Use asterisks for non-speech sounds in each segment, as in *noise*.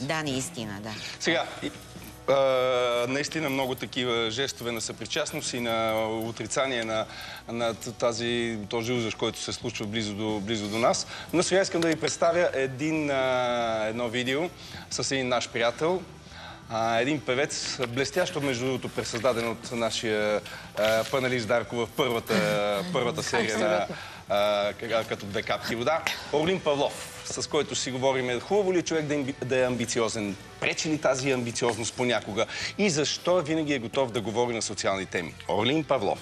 Да, наистина, да. Сега, а, наистина много такива жестове на съпричастност и на отрицание на, на тази, този ужас, който се случва близо до, близо до нас. Но сега искам да ви представя един, а, едно видео с един наш приятел, а, един певец, блестящо между другото пресъздаден от нашия а, паналист Дарко в първата, първата *laughs* серия на а, като две капки вода. Орлин Павлов, с който си говорим. Хубаво ли е човек да, е амбициозен? Пречи ли тази амбициозност понякога? И защо винаги е готов да говори на социални теми? Орлин Павлов.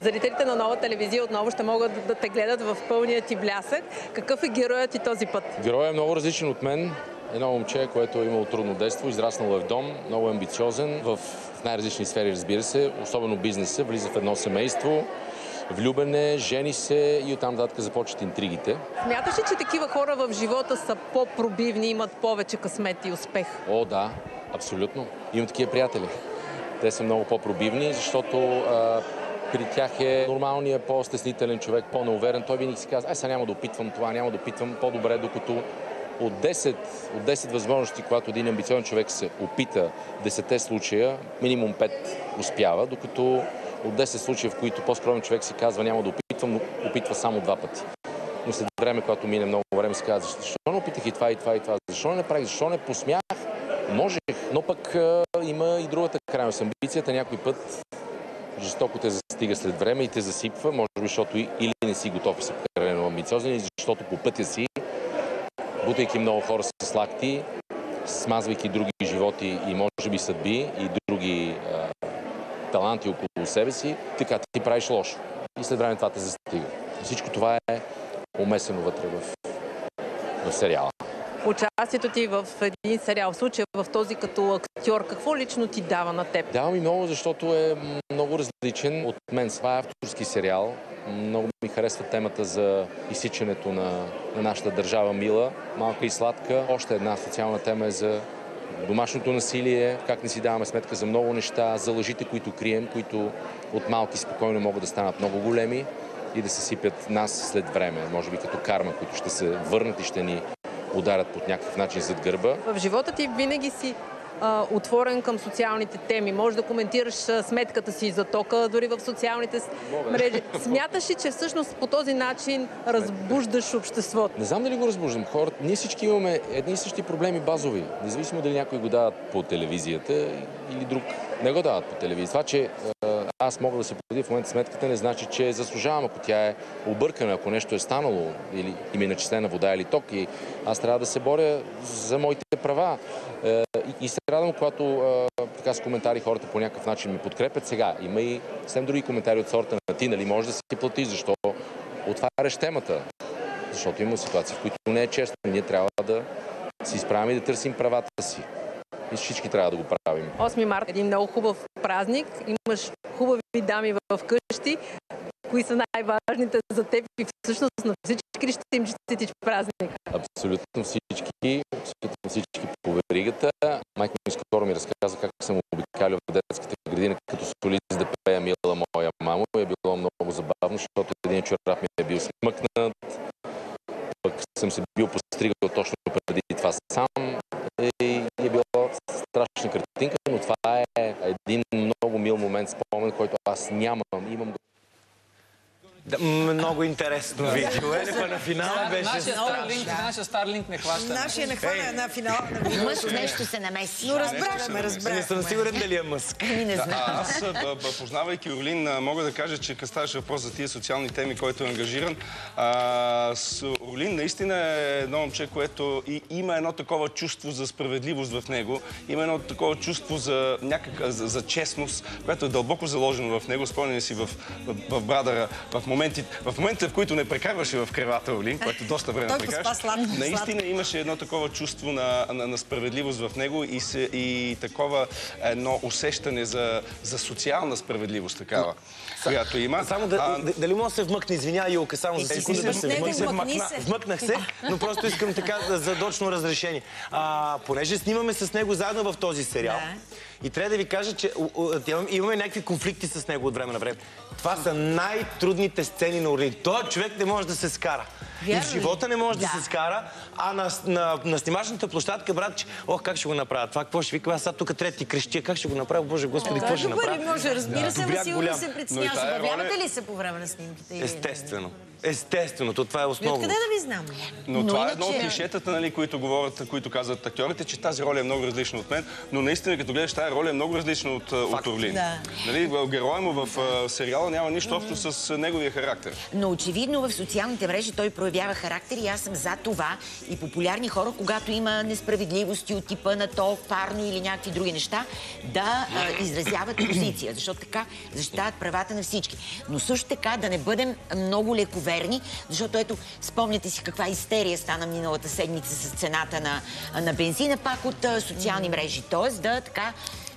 Зрителите на нова телевизия отново ще могат да те гледат в пълния ти блясък. Какъв е героят ти този път? Героят е много различен от мен. Едно момче, което е имало трудно детство, израснало е в дом, много амбициозен, в най-различни сфери, разбира се, особено бизнеса, влиза в едно семейство, влюбен е, жени се и оттам нататък започват интригите. Смяташ ли, че такива хора в живота са по-пробивни, имат повече късмет и успех? О, да, абсолютно. Имам такива приятели. Те са много по-пробивни, защото а, при тях е нормалният, по-стеснителен човек, по-неуверен. Той винаги си казва, ай сега няма да опитвам това, няма да опитвам по-добре, докато от 10, от 10 възможности, когато един амбициозен човек се опита 10 случая, минимум 5 успява, докато от 10 случая, в които по-скромен човек си казва няма да опитвам, но опитва само два пъти. Но след време, когато мине много време, си казва, защо не опитах и това, и това, и това, защо не направих, защо не посмях, можех, но пък а, има и другата крайност. Амбицията някой път жестоко те застига след време и те засипва, може би, защото или не си готов и си прекалено амбициозен, или защото по пътя си, бутайки много хора с лакти, смазвайки други животи и може би съдби и други а, таланти около себе си, така ти правиш лошо. И след време това те застига. Всичко това е умесено вътре в, в сериала. Участието ти в един сериал, в случая в този като актьор, какво лично ти дава на теб? Дава ми много, защото е много различен от мен. Това е авторски сериал. Много ми харесва темата за изсичането на, на нашата държава мила, малка и сладка. Още една социална тема е за домашното насилие, как не си даваме сметка за много неща, за лъжите, които крием, които от малки спокойно могат да станат много големи и да се сипят нас след време, може би като карма, които ще се върнат и ще ни ударят по някакъв начин зад гърба. В живота ти винаги си а, отворен към социалните теми. Може да коментираш сметката си за тока, дори в социалните мрежи. Смяташ ли, че всъщност по този начин разбуждаш обществото? Не знам дали го разбуждам. Хората, ние всички имаме едни и същи проблеми базови. Независимо дали някой го дават по телевизията или друг не го дават по телевизия. Това, че аз мога да се платя в момента сметката, не значи, че заслужавам, ако тя е объркана, ако нещо е станало или им е начислена вода или ток. И аз трябва да се боря за моите права. Е, и, и се радвам, когато е, така с коментари хората по някакъв начин ме подкрепят. Сега има и съвсем други коментари от сорта на ти, нали може да си платиш, защо отваряш темата. Защото има ситуации, в които не е честно. Ние трябва да се изправим и да търсим правата си. И всички трябва да го правим. 8 марта е един много хубав празник. Имаш хубави дами в къщи. Кои са най-важните за теб и всъщност на всички ли ще им честитиш празник? Абсолютно всички, абсолютно всички по веригата. Майка ми скоро ми разказа как съм обикалял в детската градина като солист да пея Мила моя мамо. И е било много забавно, защото един чорап ми е бил смъкнат. Пък съм се бил постригал точно преди това сам. И е било страшна картинка, но това е един много мил момент, спомен, който аз нямам. Имам Да, много интересно видео. Елефа на финала беше... Нашия Старлинк, нашия Старлинк не хваща. Нашия не хвана на финал. Мъж нещо се намеси. Но разбрахме, Не разбрахме. съм сигурен дали е мъск. Не знам. аз, познавайки Орлин, мога да кажа, че като ставаше въпрос за тия социални теми, който е ангажиран, Орлин наистина е едно момче, което и, има едно такова чувство за справедливост в него, има едно такова чувство за, честност, което е дълбоко заложено в него. Спомняме си в, в, в Брадъра, в моментите, в моментите, в които не прекарваше в кревата Орлин, което доста време Той прекарваше. сладко, Наистина имаше едно такова чувство на, на, на справедливост в него и, се, и такова едно усещане за, за социална справедливост такава, която има. Само да, А, да- дали мога да се вмъкна, извиня, Юлка, само за Е, секунда да се се. Вмъкнах се, *laughs* но просто искам така за- задочно разрешение. А, понеже снимаме с него заедно в този сериал, Да. И трябва да ви кажа, че имаме, някакви конфликти с него от време на време. Това са най-трудните сцени на Орлин. Той човек не може да се скара. И в живота не може да, Да. се скара, а на, на, на снимачната площадка, брат, че, ох, как ще го направя? Това какво ще вика? Аз сега тук трети крещия, как ще го направя? Боже, Господи, какво ще Добър направя? може, разбира се, голям. се Но и притеснява. Забавлявате роля- ли се по време на снимките? Естествено. Естествено, то това е основно. откъде да ви знам? Но, Но това е едно от клишетата, нали, които говорят, които казват актьорите, че тази роля е много различна от мен, но наистина, като гледаш тази роля е много различна от, а, от Орлин. Да. Нали, героя му в а, сериала няма нищо общо с а, неговия характер. Но очевидно в социалните мрежи той проявява характер и аз съм за това и популярни хора, когато има несправедливости от типа на то парно или някакви други неща, да а, изразяват позиция, защото така защитават правата на всички. Но също така да не бъдем много лековерни, защото ето, спомняте си каква истерия стана миналата седмица с цената на, на бензина, пак от а, социални мрежи. Тоест да така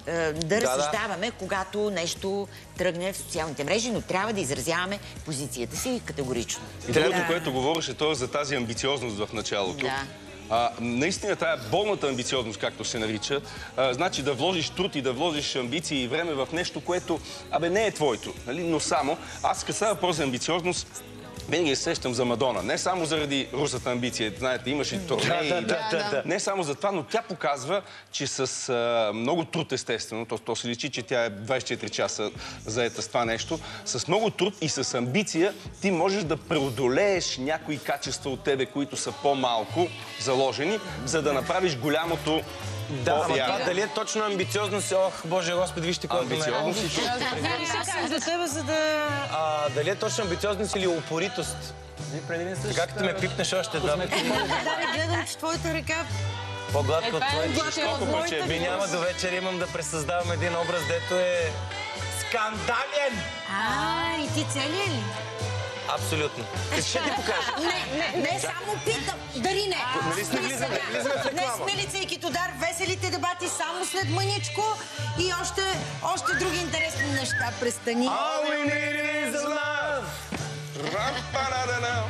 да, да. разсъждаваме, когато нещо тръгне в социалните мрежи, но трябва да изразяваме позицията си категорично. И другото, което говореше той е за тази амбициозност в началото. Да. А, наистина тая болната амбициозност, както се нарича, а, значи да вложиш труд и да вложиш амбиции и време в нещо, което, абе, не е твоето, нали? но само. Аз каса въпрос за амбициозност, винаги се сещам за Мадона. Не само заради русата амбиция, знаете, имаше турнеи. Да. Не само за това, но тя показва, че с а, много труд, естествено, то, то се личи, че тя е 24 часа заета с това нещо, с много труд и с амбиция ти можеш да преодолееш някои качества от тебе, които са по-малко заложени, за да направиш голямото Да, ама това дали е точно амбициозно си, ох, Боже Господи, вижте кой е до мен. Амбициозно си, че Аз съм за тебе, за да... А, дали е точно амбициозност или упоритост? Така като ме пипнеш още Да, не гледам, че твоята ръка... по-гладко от това е твоите. жестоко, момче. Ми няма до вечер имам да пресъздавам един образ, дето е скандален! А, и ти целият ли? Абсолютно. Ще ти покажа. Не, не, не само питам. Дари не. Нали сме влизаме? Влизаме в Днес реклама. сме лице и Китодар. Веселите дебати само след мъничко и още, още други интересни неща. Престани. All we need is love. Ра-па-ра-ра-ра.